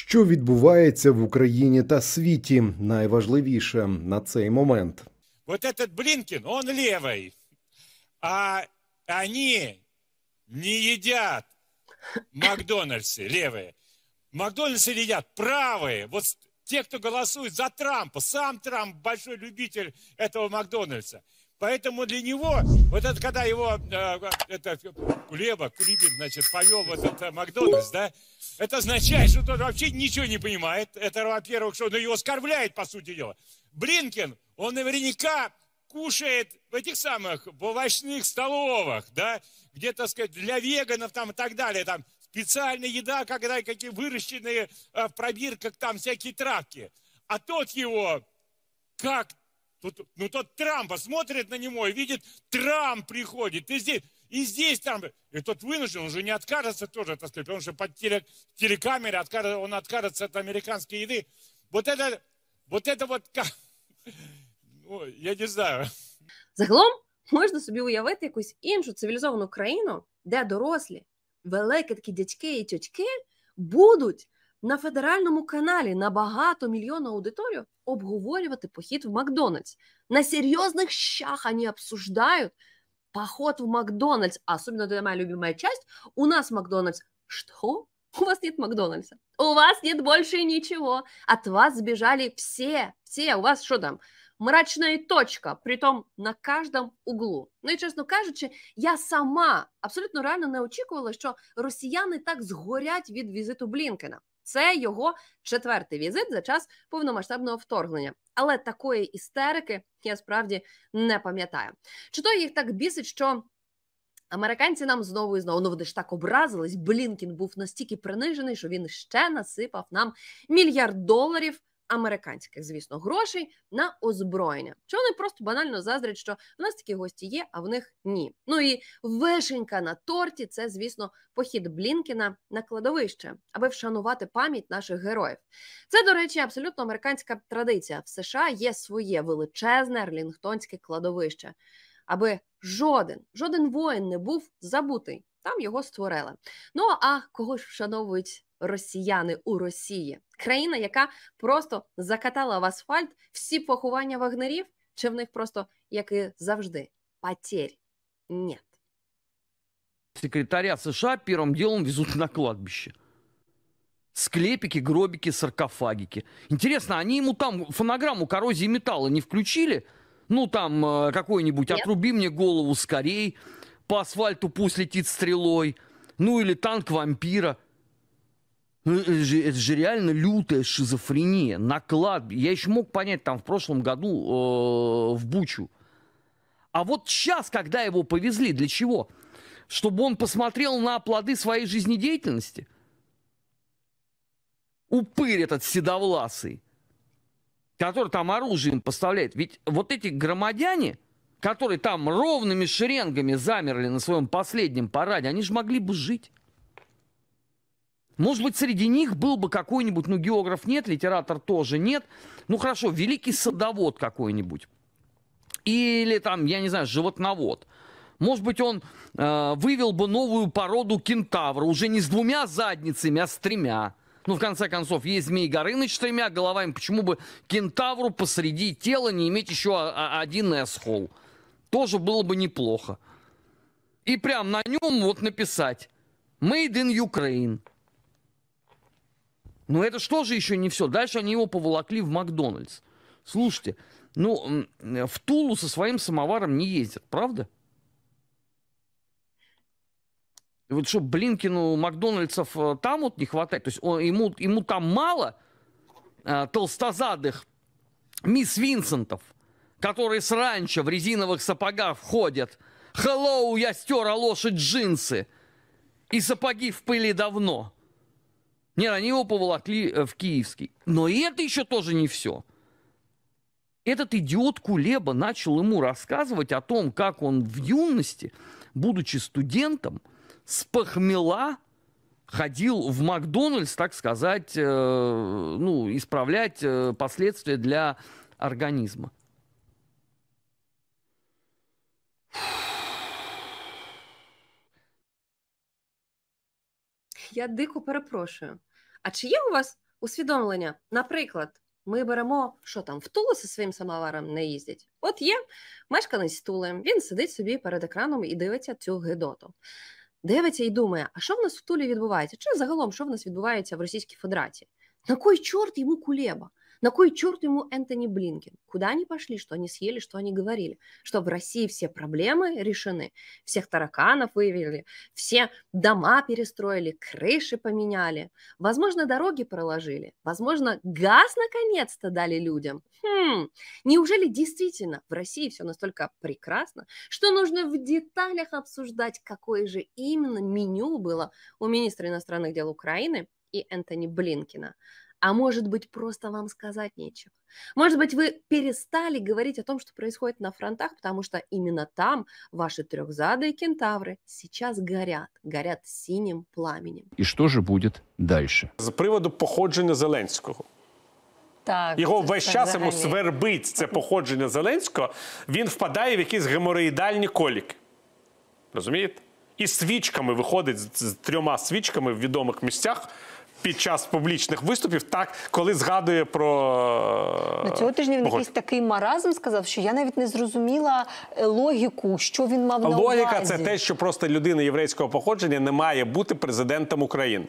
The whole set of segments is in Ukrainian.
Що відбувається в Україні та світі? Найважливіше на цей момент. Вот этот Блинкин, он левый, а они не едят Макдональдсы левые. Макдональдсы едят правые. Вот те, кто голосует за Трампа, сам Трамп большой любитель этого Макдональдса. Поэтому для него, вот это когда его, э, это Кулеба, Кулибин, значит, повел вот этот э, Макдональдс, да, это означает, что он вообще ничего не понимает. Это, во-первых, что он его оскорбляет, по сути дела. Блинкен, он наверняка кушает в этих самых в овощных столовых, да, где, так сказать, для веганов там и так далее, там специальная еда, когда какие выращенные э, в пробирках там всякие травки. А тот его, как Тут, ну, тот Трампа смотрит на него и видит, Трамп приходит, и здесь, и здесь там, и тот вынужден, он же не откажется тоже, так сказать, потому что под теле, телекамере откажется, он откажется от американской еды. Вот это, вот это вот, ну, я не знаю. Загалом можна собі уявити якусь іншу цивілізовану країну, де дорослі, великі такі дядьки і тьотьки будуть на федеральному каналі на багато мільйонну аудиторію обговорювати похід в Макдональдс. На серьезных щах они обсуждают поход в Макдональдс. Особенно это моя любимая часть. У нас Макдональдс. Что? У вас нет Макдональдса. У вас нет больше ничего. От вас сбежали все. Все. У вас что там? Мрачная точка, притом на каждом углу. Ну і чесно кажучи, я сама абсолютно реально не очікувала, що росіяни так згорять від візиту Блінкена. Це його четвертий візит за час повномасштабного вторгнення. Але такої істерики я справді не пам'ятаю. Чи то їх так бісить, що американці нам знову і знову ну вони ж так образились. Блінкін був настільки принижений, що він ще насипав нам мільярд доларів американських, звісно, грошей на озброєння. Чи вони просто банально заздрять, що в нас такі гості є, а в них ні. Ну і вишенька на торті це, звісно, похід Блінкіна на кладовище, аби вшанувати пам'ять наших героїв. Це, до речі, абсолютно американська традиція. В США є своє величезне арлінгтонське кладовище, аби жоден, жоден воїн не був забутий. Там його створили. Ну а кого ж вшановують росіяни у Росії? Країна, яка просто закатала в асфальт всі поховання вагнерів, чи в них просто, як і завжди, потерь нет. Секретаря США первым делом везут на кладбище. Склепики, гробики, саркофагики. Интересно, они ему там фонограмму коррозии металла не включили? Ну, там э, какой-нибудь Нет. «Отруби мне голову скорей», «По асфальту пусть летит стрелой», ну или «Танк вампира». Ну, Это же, это же реально лютая шизофрения на кладбище. Я еще мог понять там в прошлом году э, в Бучу. А вот сейчас, когда его повезли, для чего? Чтобы он посмотрел на плоды своей жизнедеятельности? Упырь этот седовласый, который там оружие им поставляет. Ведь вот эти громадяне, которые там ровными шеренгами замерли на своем последнем параде, они же могли бы жить. Может быть, среди них был бы какой-нибудь, ну, географ нет, литератор тоже нет. Ну, хорошо, великий садовод какой-нибудь. Или там, я не знаю, животновод. Может быть, он э, вывел бы новую породу кентавра, уже не с двумя задницами, а с тремя. Ну, в конце концов, есть Змей Горыныч с тремя головами. Почему бы кентавру посреди тела не иметь еще один эсхол? Тоже было бы неплохо. И прям на нем вот написать Made in Ukraine. Но это что же еще не все? Дальше они его поволокли в Макдональдс. Слушайте, ну, в Тулу со своим самоваром не ездят, правда? Вот что, Блинкину Макдональдсов э, там вот не хватает? То есть он- ему, ему там мало э, толстозадых мисс Винсентов, которые с ранчо в резиновых сапогах входят. Hello, я стер лошадь джинсы. И сапоги в пыли давно. Нет, они его поволокли э, в Киевский. Но и это еще тоже не все. Этот идиот Кулеба начал ему рассказывать о том, как он в юности, будучи студентом, с похмела ходил в Макдональдс, так сказать, э, ну, исправлять э, последствия для организма. Я дико перепрошую. А чи є у вас усвідомлення. Наприклад, ми беремо, що там, в зі своїм самоваром не їздять. От є мешканець Тули, він сидить собі перед екраном і дивиться цю гидоту. Дивиться і думає, а що в нас в Тулі відбувається? Чи загалом, що в нас відбувається в Російській Федерації? На кой чорт йому Кулеба? На кой черт ему Энтони Блинкин? Куда они пошли, что они съели, что они говорили? Что в России все проблемы решены, всех тараканов вывели, все дома перестроили, крыши поменяли, возможно, дороги проложили, возможно, газ наконец-то дали людям. Хм, неужели действительно в России все настолько прекрасно, что нужно в деталях обсуждать, какое же именно меню было у министра иностранных дел Украины и Энтони Блинкина? А может быть, просто вам сказать нечего? Может быть, вы перестали говорить о том, что происходит на фронтах, потому что именно там ваши трехзадые кентавры сейчас горят, горят синим пламенем. И что же будет дальше? З приводу походження Зеленського. Так, Його це- весь це час йому взагалі. свербить це походження Зеленського, він впадає в якісь геморроїдальні коліки. Розумієте? І свічками виходить з, з трьома свічками в відомих місцях під час публічних виступів, так, коли згадує про. Ну, цього тижня він якийсь такий маразм сказав, що я навіть не зрозуміла е, логіку, що він мав на увазі. Логіка це те, що просто людина єврейського походження не має бути президентом України.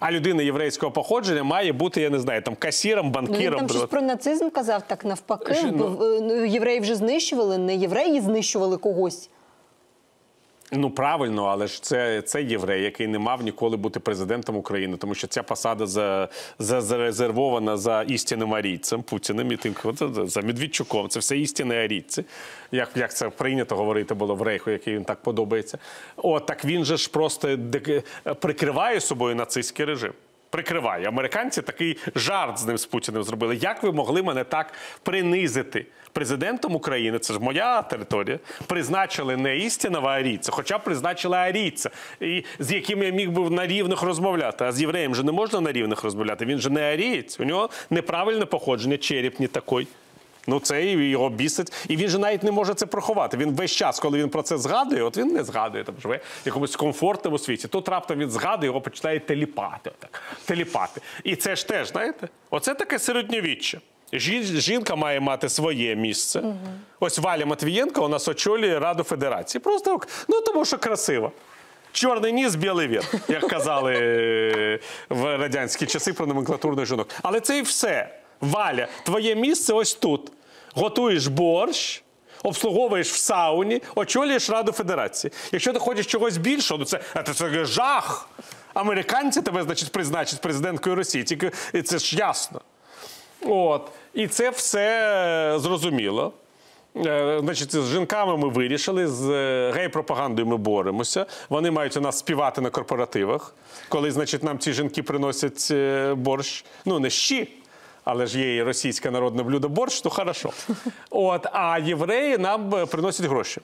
А людина єврейського походження має бути, я не знаю, там касіром, Ну, він банкіром. там щось про нацизм казав, так навпаки. Що, ну- бо, е, ну, євреї вже знищували, не євреї знищували когось. Ну правильно, але ж це, це єврей, який не мав ніколи бути президентом України, тому що ця посада за, за, зарезервована за істинним арійцем Путіним і тим за Медведчуком. Це все істинні арійці. Як, як це прийнято говорити було в Рейху, який він так подобається. От так він же ж просто прикриває собою нацистський режим. Прикриває. Американці такий жарт з ним з Путіним зробили. Як ви могли мене так принизити? Президентом України, це ж моя територія, призначили не істинного арійця, хоча призначили арійця, і з яким я міг би на рівних розмовляти. А з євреєм же не можна на рівних розмовляти. Він же не арієць. У нього неправильне походження, череп не такий. Ну, це його бісить. І він же навіть не може це приховати. Він весь час, коли він про це згадує, от він не згадує, там живе в якомусь комфортному світі. Тут раптом він згадує, його починає теліпати. Отак, теліпати. І це ж теж, знаєте, оце таке середньовіччя. Жінка має мати своє місце. Ось Валя Матвієнко у нас очолює Раду Федерації. Просто ну тому що красиво. Чорний ніс, білий вір, як казали е, в радянські часи про номенклатурних жінок. Але це і все. Валя, твоє місце ось тут. Готуєш борщ, обслуговуєш в сауні, очолюєш Раду Федерації. Якщо ти хочеш чогось більшого, ну це, це, це жах. Американці тебе, значить, призначать президенткою Росії. Тільки це ж ясно. От. І це все зрозуміло. Е, Значить, з жінками ми вирішили, з е, гей-пропагандою ми боремося. Вони мають у нас співати на корпоративах, коли, значить, нам ці жінки приносять е, борщ. Ну, не щі, але ж є і російське народне блюдо борщ, то хорошо. От, а євреї нам е, приносять гроші.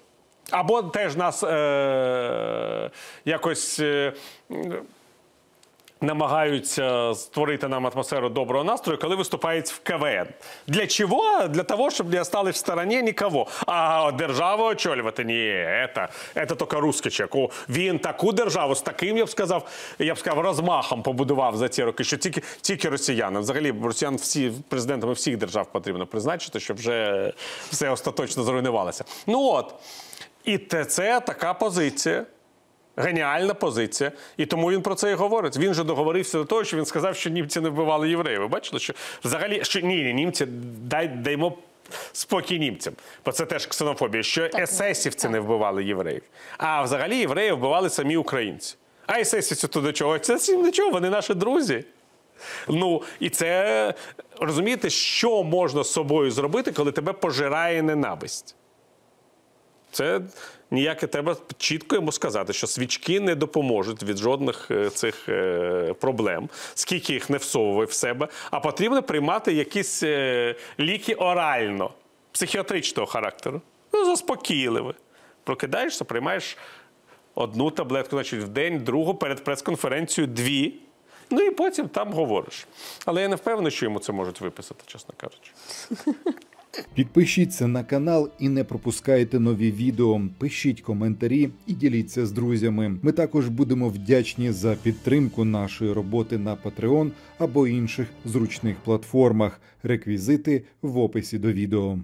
Або теж нас е- якось. Е- намагаються створити нам атмосферу доброго настрою, коли виступають в КВН. Для чого? Для того, щоб не осталось в стороні нікого. А державу очолювати? Ні, це, це тільки русський чек. О, він таку державу з таким, я б сказав, я б сказав, розмахом побудував за ці роки, що тільки, тільки росіяни. Взагалі, росіян всі президентами всіх держав потрібно призначити, щоб вже все остаточно зруйнувалося. Ну от. І це така позиція. Геніальна позиція, і тому він про це і говорить. Він же договорився до того, що він сказав, що німці не вбивали євреїв. Ви бачили, що взагалі що ні, ні, німці дай даймо спокій німцям, бо це теж ксенофобія, що есесівці не вбивали євреїв. А взагалі євреїв вбивали самі українці. А есесівці то до чого? Це всім до чого, вони наші друзі. Ну і це розумієте, що можна з собою зробити, коли тебе пожирає ненависть. Це ніяке треба чітко йому сказати, що свічки не допоможуть від жодних е, цих е, проблем, скільки їх не всовує в себе, а потрібно приймати якісь е, ліки орально, психіатричного характеру. Ну, заспокійливі. Прокидаєшся, приймаєш одну таблетку, значить, в день, другу перед прес-конференцією дві. Ну і потім там говориш. Але я не впевнений, що йому це можуть виписати, чесно кажучи. Підпишіться на канал і не пропускайте нові відео. Пишіть коментарі і діліться з друзями. Ми також будемо вдячні за підтримку нашої роботи на Patreon або інших зручних платформах. Реквізити в описі до відео.